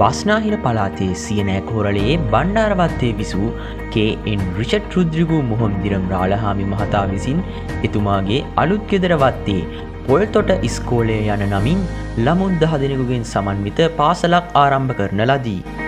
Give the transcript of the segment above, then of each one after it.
බස්නාහිර පලාතේ සියනෑ කෝරලයේ බණ්ඩාරවත්තේ විසූ කේඑන් රිෂට් රුද්‍රිගූ මොහොම්දිරම් රාලහාමි මහතා විසින් එතුමාගේ අලුත් ගෙදරවත්තේ පොල්තොට ඉස්කෝලය යන නමින් ළමුන් දහ දෙනෙකුගෙන් සමන්විත පාසලක් ආරම්භ කරන ලදී.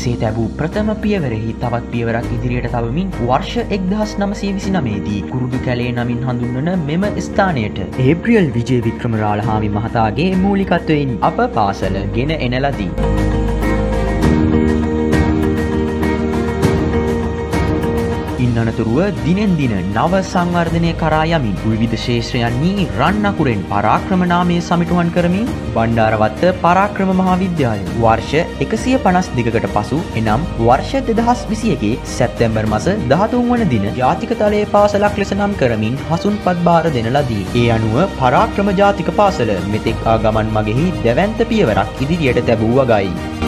එසේ තැබූ ප්‍රථම පියවරෙහි තවත් පියවරක් ඉදිරියට තවමින් වර්ෂ එක්දහස් නමසේ විසි නමේදී කුරුදු කැලේ නමින් හඳුන්වන මෙම ස්ථානයට ඒප්‍රියල් විජය වික්‍රමරාලහාමි මහතාගේ මූලිකත්වයෙන් අප පාසල ගෙන එනලදී. අනතුරුව දිනෙන් දින නව සංවර්ධනය කරා යමින් විවිධ ශේෂත්‍රයන්හි රන් අකුරෙන් පරාක්‍රම නාමය සමිටුවන් කරමින් බණ්ඩාරවත්ත පරාක්‍රම මහාවිද්‍යාලය වර්ෂ එකසිය පනස් දෙකට පසු එනම් වර්ෂ දෙදහස් විසියගේ සැප්තැම්බර් මස දහතුන් වන දින ජාතික තලයේ පාසලක් ලෙස නම් කරමින් හසුන් පත් භාර දෙන ලදී. ඒ අනුව පරාක්‍රම ජාතික පාසල මෙතෙක් ආ ගමන් මගෙහි දැවන්ත පියවරක් ඉදිරියට තැබූ වගයි.